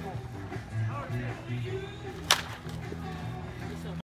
그럼